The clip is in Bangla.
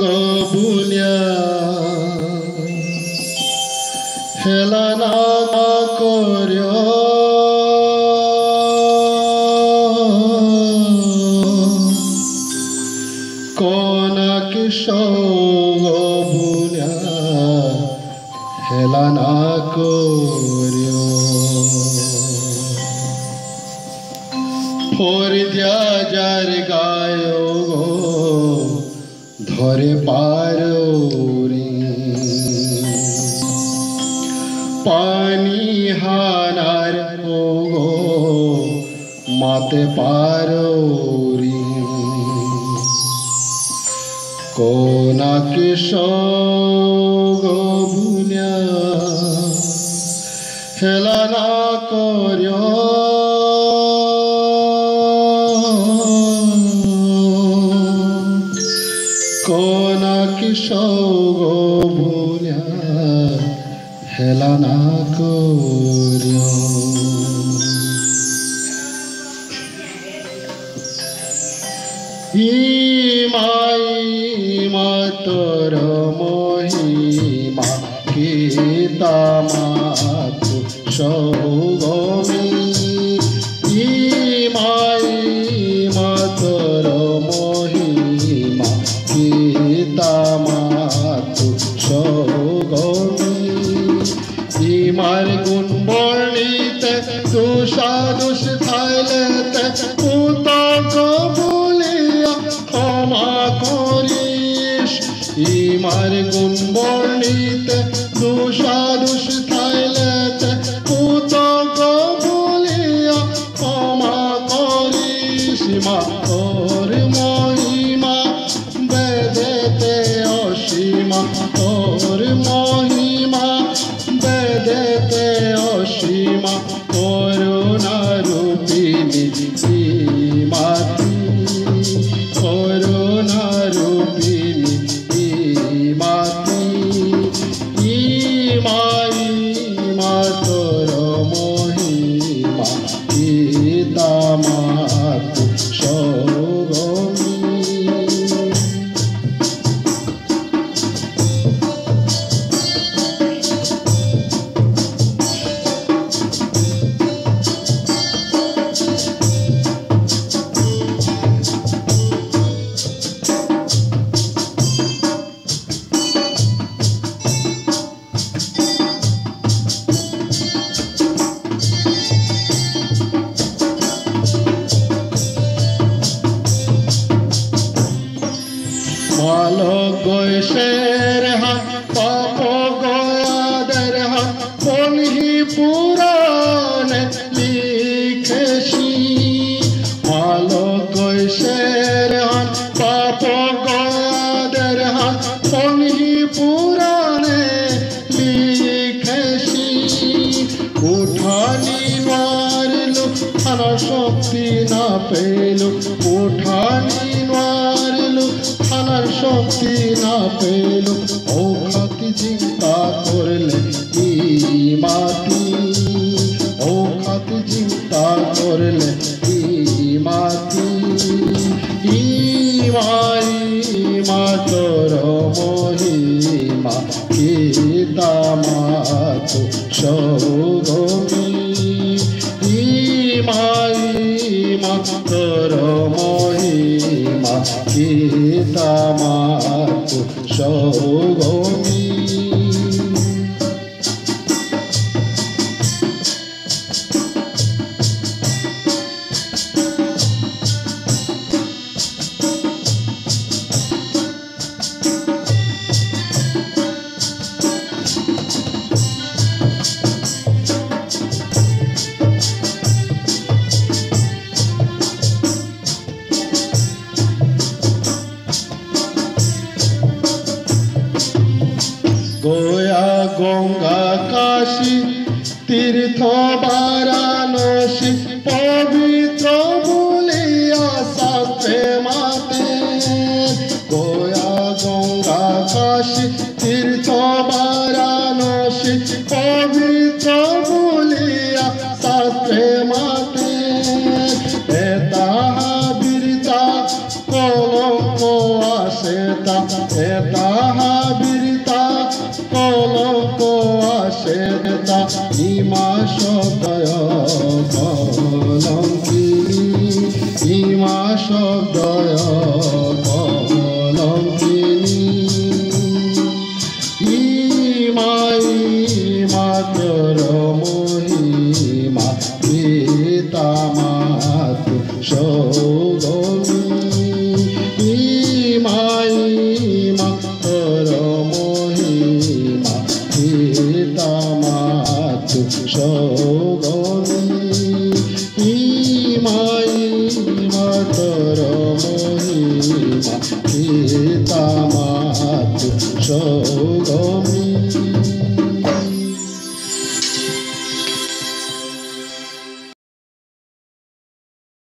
গবুলিয়া হেলানা করিও। কোনাকি গবুলিয়া হেলানা করিও। ধরে পারো পানি হানার ও মাতে পারো রে। কোনাকে গো ভুলিয়া হেলা না করিও হেলা না করিও। ইমাই মাতর মহিমা কে বর্ণিতে দুষাদুষ থাইলেতে পুতক বলিয়া ক্ষমা করিস। ইমার গুণ বর্ণিতে দুষাদুষ থাইলেতে পুতক বলিয়া ক্ষমা করিস। মা, তোর মহিমা বেদেতে অসীমা, তোর মহিমা মালো গৈশের হাত পাপ গয়াদের হাত বলহি পুরাণে লিখেছি। মালো গৈশের হাত পাপ গয়াদের হাত বলহি পুরাণে লিখেছি। উঠানি মারলু থানা শক্তি না পেলু শক্তি না পেলু ও খাতি চিন্তা করলে কি মাটি? ও খাতি চিন্তা করলে কি মাটি? ইমাই মাতর মহিমা কি দামাত সৌগমী ইমাই মাতর মহিমা কি সৌগমী গঙ্গা কাশী তীর্থ বারাণসী পবিত্র বলিয়া শাস্ত্রে মাতে। গোয়া গঙ্গা কাশী তীর্থ বারাণসী পবিত্র বলিয়া শাস্ত্রে মাতে। তাহা বীরতা, কলঙ্ক আসে তাহা বীর লোক আসে বেতা নিমাস কলঙ্কি। নিমাস দয় কলঙ্কিনী ইমাই মাতর মহিমা পিতা মাতু সৌ পিতামাত সগণী ইমাই মাতর মহিমা পিতামাত সগণী